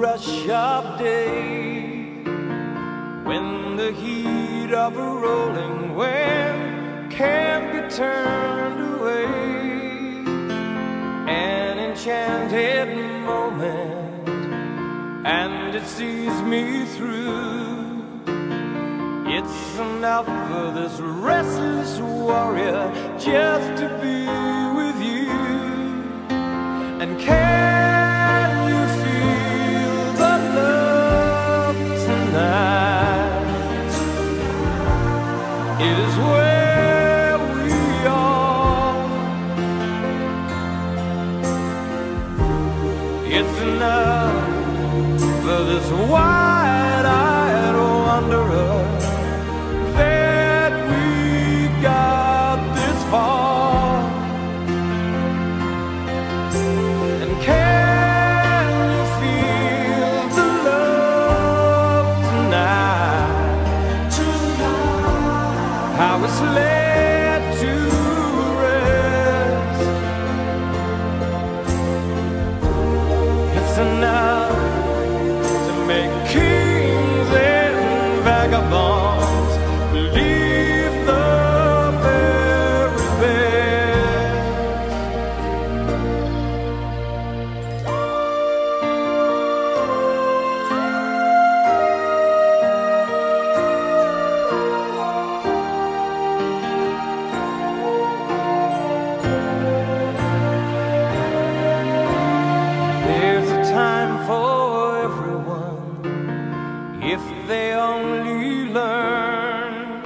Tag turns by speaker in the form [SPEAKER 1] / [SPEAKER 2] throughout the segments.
[SPEAKER 1] rush of day when the heat of a rolling wind can't be turned away. An enchanted moment, and it sees me through. It's enough for this restless warrior just to be with you. And can It's enough for this wide-eyed time for everyone if they only learn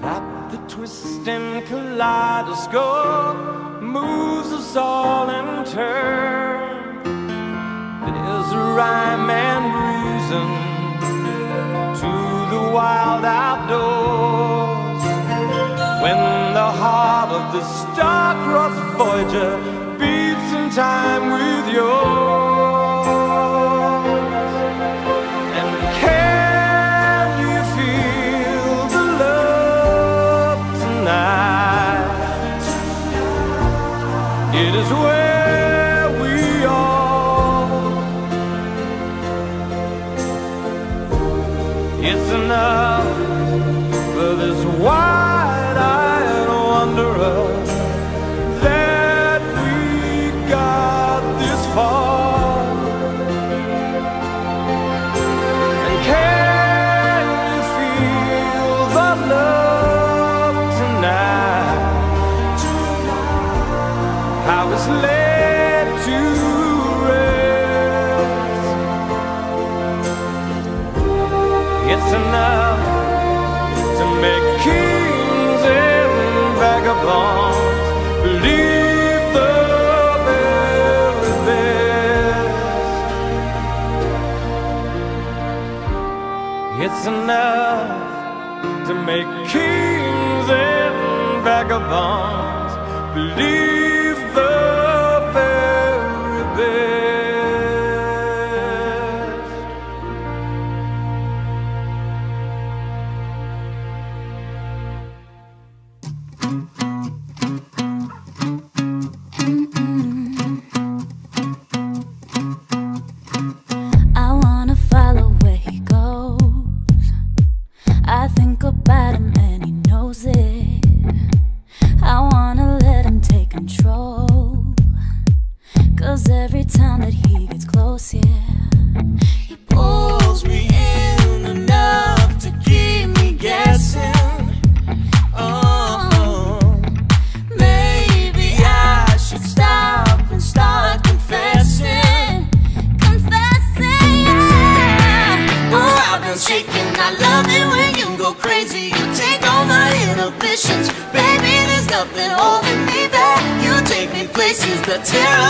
[SPEAKER 1] that the twisting kaleidoscope moves us all in turn. There's a rhyme and reason to the wild outdoors when the heart of the star-crossed Voyager beats in time with yours. It is where It's enough to make kings and vagabonds believe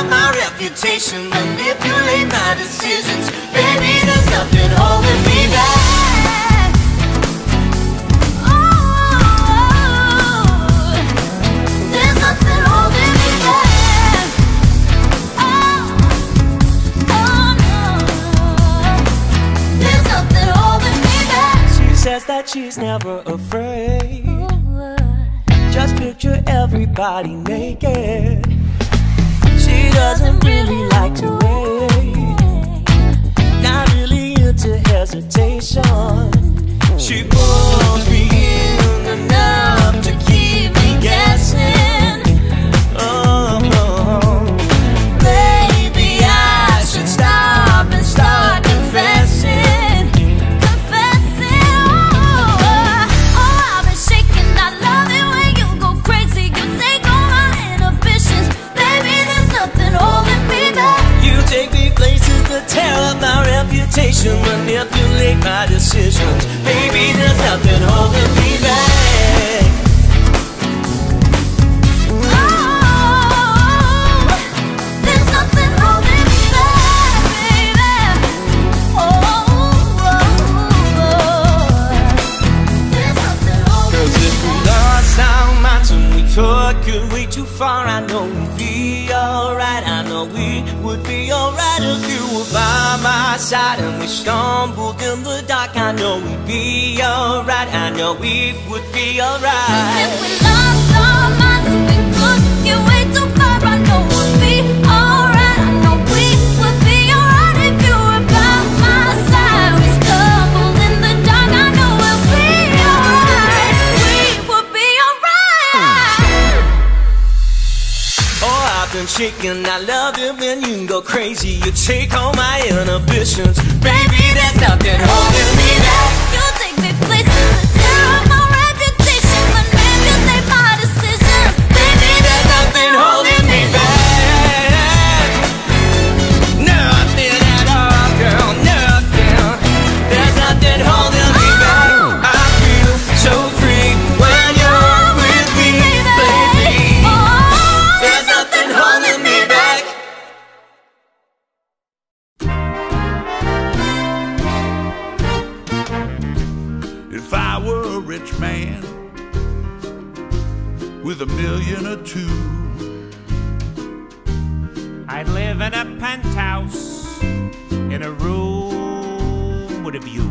[SPEAKER 2] that my reputation. Manipulate my decisions. Baby, there's nothing holding me back. Oh, there's nothing holding me back. Oh, oh no. There's nothing holding me back.
[SPEAKER 3] She says that she's never afraid. Oh, Just picture
[SPEAKER 4] everybody naked. She doesn't really like to wait, not really into hesitation. She pulls me in enough to and we stumbled in the dark. I know we'd be alright. I know we would be alright. Inhibitions. Baby, there's nothing
[SPEAKER 5] I'd live in a penthouse in a room with a view.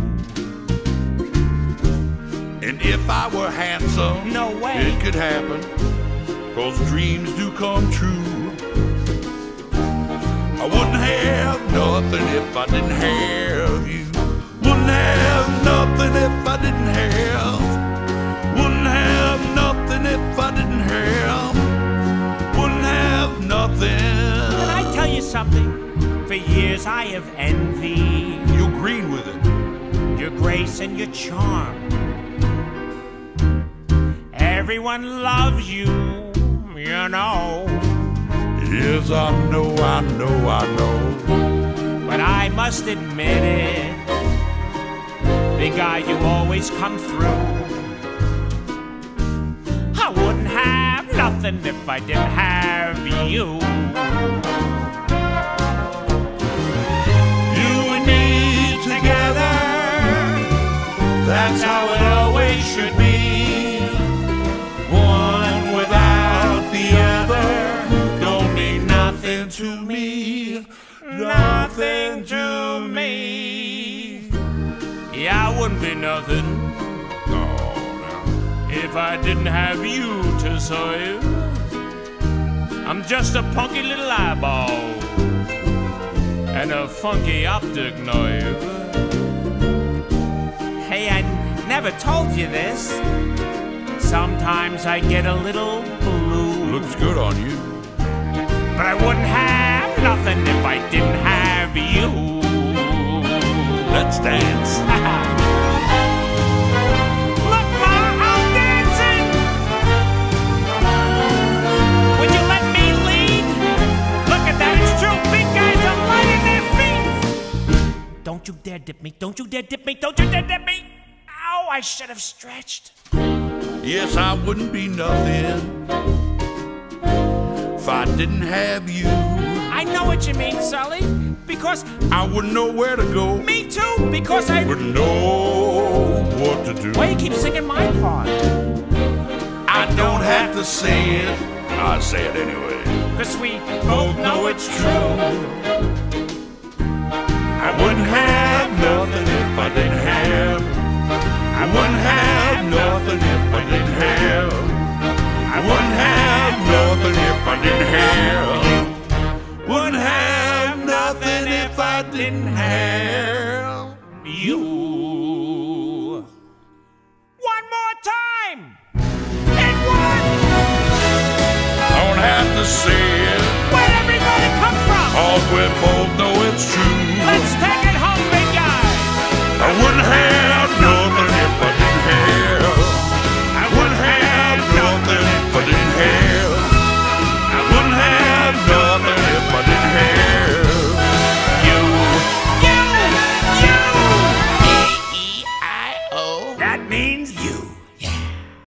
[SPEAKER 3] and if I were handsome,
[SPEAKER 5] No way.
[SPEAKER 3] it could happen, cause dreams do come true. I wouldn't have nothing if I didn't have you.
[SPEAKER 5] Years I have envied
[SPEAKER 3] You green with it.
[SPEAKER 5] your grace and your charm. Everyone loves you, you know.
[SPEAKER 3] Yes, I know, I know, I know.
[SPEAKER 5] But I must admit it, big guy, you always come through. I wouldn't have nothing if I didn't have you. You that's how it always should be. One without the other don't mean nothing to me. Nothing to me. Yeah, I wouldn't be nothing if I didn't have you to serve. I'm just a punky little eyeball and a funky optic nerve. Never told you this. Sometimes I get a little blue.
[SPEAKER 3] Looks good on you.
[SPEAKER 5] But I wouldn't have nothing if I didn't have you.
[SPEAKER 3] Let's dance.
[SPEAKER 5] Look, Ma, I'm dancing. Would you let me lead? Look at that, it's true. Big guys are lighting their feet. Don't you dare dip me. Don't you dare dip me. Don't you dare dip me. Ow, I should have stretched.
[SPEAKER 3] Yes, I wouldn't be nothing if I didn't have you.
[SPEAKER 5] I know what you mean, Sully. Because
[SPEAKER 3] I wouldn't know where to go.
[SPEAKER 5] me too. Because I.
[SPEAKER 3] Wouldn't know what to do.
[SPEAKER 5] Why you keep singing my part?
[SPEAKER 3] I don't have to say it. I say it anyway.
[SPEAKER 5] Cause we both know it's true. I wouldn't have nothing if I didn't have. I wouldn't have nothing if I didn't have. Wouldn't have nothing if I
[SPEAKER 3] didn't have you.
[SPEAKER 5] One more time. And one.
[SPEAKER 3] I don't have to say it.
[SPEAKER 5] Where'd everybody come from?
[SPEAKER 3] All we both, know it's true.